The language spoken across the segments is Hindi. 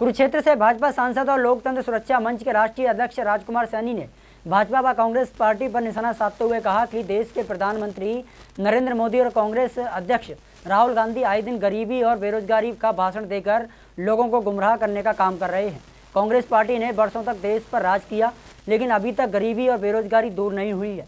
कुरुक्षेत्र से भाजपा सांसद और लोकतंत्र सुरक्षा मंच के राष्ट्रीय अध्यक्ष राजकुमार सैनी ने भाजपा व कांग्रेस पार्टी पर निशाना साधते हुए कहा कि देश के प्रधानमंत्री नरेंद्र मोदी और कांग्रेस अध्यक्ष राहुल गांधी आए दिन गरीबी और बेरोजगारी का भाषण देकर लोगों को गुमराह करने का काम कर रहे हैं। कांग्रेस पार्टी ने वर्षों तक देश पर राज किया, लेकिन अभी तक गरीबी और बेरोजगारी दूर नहीं हुई है।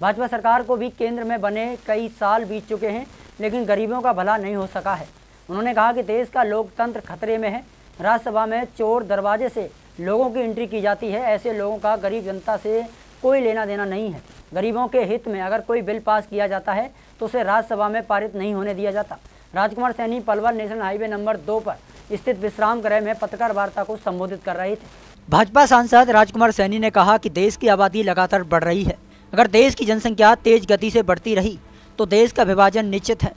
भाजपा सरकार को भी केंद्र में बने कई साल बीत चुके हैं, लेकिन गरीबों का भला नहीं हो सका है। उन्होंने कहा कि देश का लोकतंत्र खतरे में है राज्यसभा में चोर दरवाजे से लोगों की एंट्री की जाती है। ऐसे लोगों का गरीब जनता से कोई लेना देना नहीं है। गरीबों के हित में अगर कोई बिल पास किया जाता है तो उसे राज्यसभा में पारित नहीं होने दिया जाता। Rajkumar Saini Palwal national highway number दो पर स्थित विश्राम गृह में पत्रकार वार्ता को संबोधित कर रहे थे। भाजपा सांसद राजकुमार सैनी ने कहा कि देश की आबादी लगातार बढ़ रही है। अगर देश की जनसंख्या तेज गति से बढ़ती रही तो देश का विभाजन निश्चित है।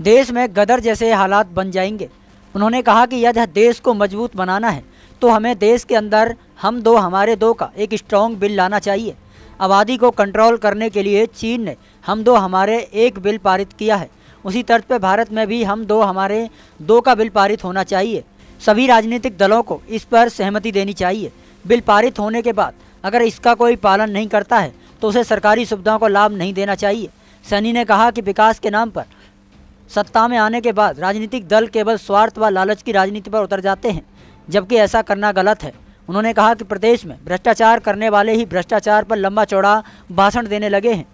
देश में गदर जैसे हालात बन जाएँगे। उन्होंने कहा कि यदि देश को मज़बूत बनाना है तो हमें देश के अंदर हम दो, हमारे दो का, एक स्ट्रॉन्ग बिल लाना चाहिए। आबादी को कंट्रोल करने के लिए चीन ने हम दो, हमारे एक बिल पारित किया है। उसी तर्ज पर भारत में भी हम दो, हमारे दो का बिल पारित होना चाहिए। सभी राजनीतिक दलों को इस पर सहमति देनी चाहिए। बिल पारित होने के बाद अगर इसका कोई पालन नहीं करता है तो उसे सरकारी सुविधाओं को लाभ नहीं देना चाहिए। सैनी ने कहा कि विकास के नाम पर सत्ता में आने के बाद राजनीतिक दल केवल स्वार्थ व लालच की राजनीति पर उतर जाते हैं, जबकि ऐसा करना गलत है। उन्होंने कहा कि प्रदेश में भ्रष्टाचार करने वाले ही भ्रष्टाचार पर लंबा चौड़ा भाषण देने लगे हैं।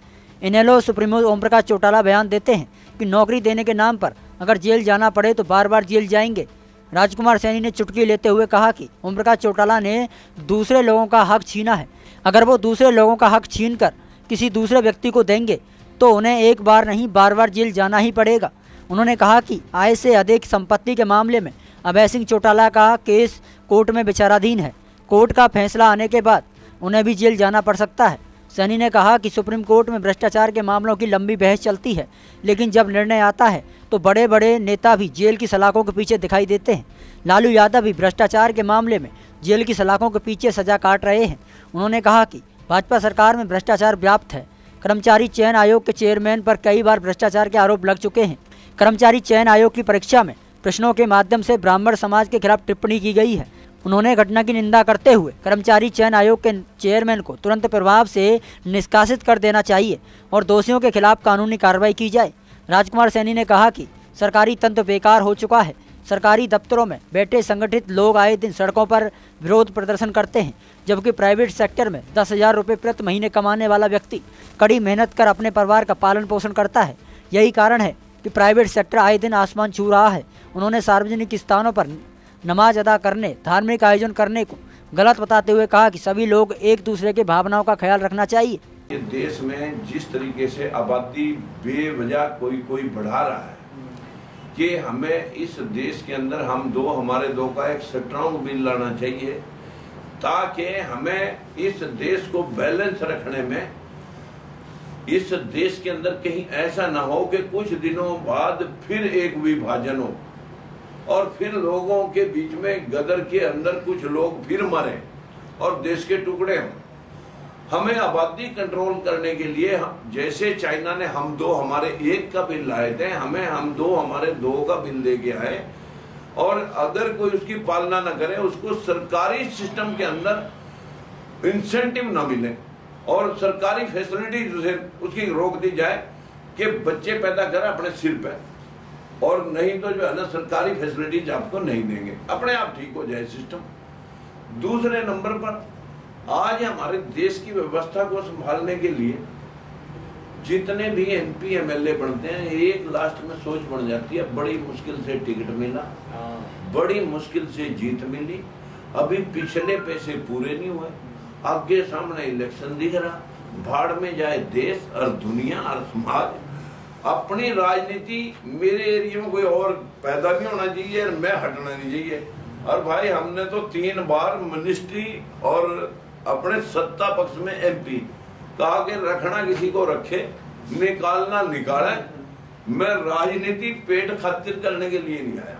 इनेलो सुप्रीमो ओम प्रकाश चौटाला बयान देते हैं कि नौकरी देने के नाम पर अगर जेल जाना पड़े तो बार बार जेल जाएँगे। राजकुमार सैनी ने चुटकी लेते हुए कहा कि ओम प्रकाश चौटाला ने दूसरे लोगों का हक छीना है। अगर वो दूसरे लोगों का हक छीन कर किसी दूसरे व्यक्ति को देंगे तो उन्हें एक बार नहीं बार बार जेल जाना ही पड़ेगा। उन्होंने कहा कि आय से अधिक संपत्ति के मामले में अभय सिंह चौटाला का केस कोर्ट में विचाराधीन है। कोर्ट का फैसला आने के बाद उन्हें भी जेल जाना पड़ सकता है। सैनी ने कहा कि सुप्रीम कोर्ट में भ्रष्टाचार के मामलों की लंबी बहस चलती है, लेकिन जब निर्णय आता है तो बड़े बड़े नेता भी जेल की सलाखों के पीछे दिखाई देते हैं। लालू यादव भी भ्रष्टाचार के मामले में जेल की सलाखों के पीछे सजा काट रहे हैं। उन्होंने कहा कि भाजपा सरकार में भ्रष्टाचार व्याप्त है। कर्मचारी चयन आयोग के चेयरमैन पर कई बार भ्रष्टाचार के आरोप लग चुके हैं। कर्मचारी चयन आयोग की परीक्षा में प्रश्नों के माध्यम से ब्राह्मण समाज के खिलाफ टिप्पणी की गई है। उन्होंने घटना की निंदा करते हुए कर्मचारी चयन आयोग के चेयरमैन को तुरंत प्रभाव से निष्कासित कर देना चाहिए और दोषियों के खिलाफ कानूनी कार्रवाई की जाए। राजकुमार सैनी ने कहा कि सरकारी तंत्र बेकार हो चुका है। सरकारी दफ्तरों में बैठे संगठित लोग आए दिन सड़कों पर विरोध प्रदर्शन करते हैं, जबकि प्राइवेट सेक्टर में दस हज़ार रुपये प्रति महीने कमाने वाला व्यक्ति कड़ी मेहनत कर अपने परिवार का पालन पोषण करता है। यही कारण है कि प्राइवेट सेक्टर आए दिन आसमान छू रहा है। उन्होंने सार्वजनिक स्थानों पर नमाज़ अदा करने, धार्मिक आयोजन करने को गलत बताते हुए कहा कि सभी लोग एक दूसरे के भावनाओं का ख्याल रखना चाहिए। ये देश में जिस तरीके से आबादी बेवजह कोई कोई बढ़ा रहा है कि हमें इस देश के अंदर हम दो, हमारे दो का एक स्ट्रॉन्ग बिल लाना चाहिए, ताकि हमें इस देश को बैलेंस रखने में इस देश के अंदर कहीं ऐसा ना हो कि कुछ दिनों बाद फिर एक विभाजन हो। और फिर लोगों के बीच में गदर के अंदर कुछ लोग फिर मरे और देश के टुकड़े हों। हमें आबादी कंट्रोल करने के लिए जैसे चाइना ने हम दो हमारे एक का बिल लाए थे, हमें हम दो हमारे दो का बिल दे के आए और अगर कोई उसकी पालना न करे, उसको सरकारी सिस्टम के अंदर इंसेंटिव ना मिले। और सरकारी फैसिलिटी उसकी रोक दी जाए कि बच्चे पैदा करें अपने सिर पे। और नहीं तो जो है ना सरकारी फैसिलिटीज़ आपको नहीं देंगे। अपने आप ठीक हो जाए सिस्टम दूसरे नंबर पर आज हमारे देश की व्यवस्था को संभालने के लिए जितने भी एमपी एमएलए बनते हैं एक लास्ट में सोच बन जाती है बड़ी मुश्किल से टिकट मिला बड़ी मुश्किल से जीत मिली अभी पिछले पैसे पूरे नहीं हुए। आगे सामने इलेक्शन दिख रहा। भाड़ में जाए देश और दुनिया और समाज। अपनी राजनीति मेरे एरिया में कोई और पैदा भी होना चाहिए और मैं हटना नहीं चाहिए। और भाई, हमने तो तीन बार मिनिस्ट्री और अपने सत्ता पक्ष में एमपी कहा कि रखना किसी को रखे, निकालना निकाले। मैं राजनीति पेट खातिर करने के लिए नहीं आया।